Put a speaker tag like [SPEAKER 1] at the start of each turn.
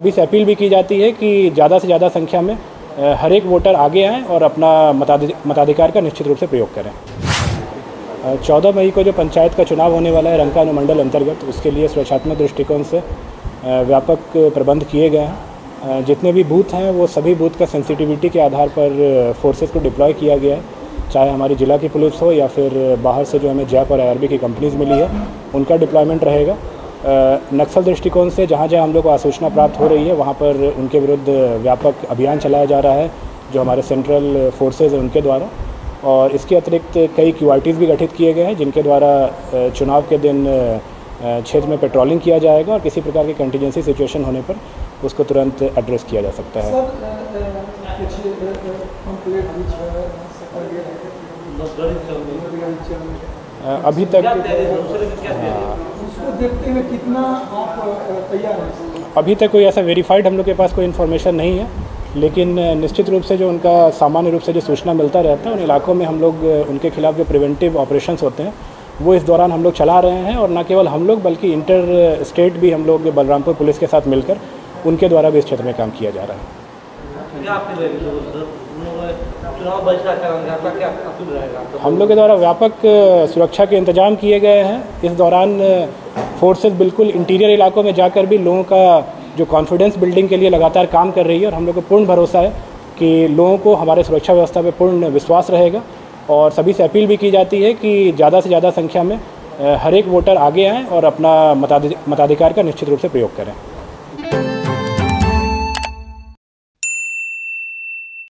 [SPEAKER 1] अभी से अपील भी की जाती है कि ज़्यादा से ज़्यादा संख्या में हर एक वोटर आगे आएँ और अपना मताधि- मताधिकार का निश्चित रूप से प्रयोग करें। चौदह मई को जो पंचायत का चुनाव होने वाला है रंका अनुमंडल अंतर्गत, उसके लिए सुरक्षात्मक दृष्टिकोण से व्यापक प्रबंध किए गए हैं। जितने भी बूथ हैं, वो सभी बूथ का सेंसिटिविटी के आधार पर फोर्सेस को डिप्लॉय किया गया है। चाहे हमारी जिला की पुलिस हो या फिर बाहर से जो हमें जैप और आईआरबी की कंपनीज़ मिली है, उनका डिप्लॉयमेंट रहेगा। नक्सल दृष्टिकोण से जहाँ जहाँ हम लोग को आसूचना प्राप्त हो रही है वहाँ पर उनके विरुद्ध व्यापक अभियान चलाया जा रहा है जो हमारे सेंट्रल फोर्सेज हैं उनके द्वारा। और इसके अतिरिक्त कई क्यू भी गठित किए गए हैं जिनके द्वारा चुनाव के दिन क्षेत्र में पेट्रोलिंग किया जाएगा और किसी प्रकार की कंटीजेंसी सिचुएशन होने पर उसको तुरंत एड्रेस किया जा सकता है।
[SPEAKER 2] सर है
[SPEAKER 1] अभी तक
[SPEAKER 2] देखते हुए कितना आप तैयार हैं?
[SPEAKER 1] अभी तक कोई ऐसा वेरीफाइड हम लोग के पास कोई इन्फॉर्मेशन नहीं है लेकिन निश्चित रूप से जो उनका सामान्य रूप से जो सूचना मिलता रहता है उन इलाकों में हम लोग उनके खिलाफ जो प्रिवेंटिव ऑपरेशंस होते हैं वो इस दौरान हम लोग चला रहे हैं और न केवल हम लोग बल्कि इंटर स्टेट भी हम लोग बलरामपुर पुलिस के साथ मिलकर उनके द्वारा भी इस क्षेत्र में काम किया जा रहा है। हम लोग के द्वारा व्यापक सुरक्षा के इंतज़ाम किए गए हैं। इस दौरान फोर्सेस बिल्कुल इंटीरियर इलाकों में जाकर भी लोगों का जो कॉन्फिडेंस बिल्डिंग के लिए लगातार काम कर रही है और हम लोग को पूर्ण भरोसा है कि लोगों को हमारे सुरक्षा व्यवस्था पर पूर्ण विश्वास रहेगा। और सभी से अपील भी की जाती है कि ज़्यादा से ज़्यादा संख्या में हर एक वोटर आगे आएँ और अपना मताधि- मताधिकार का निश्चित रूप से प्रयोग करें।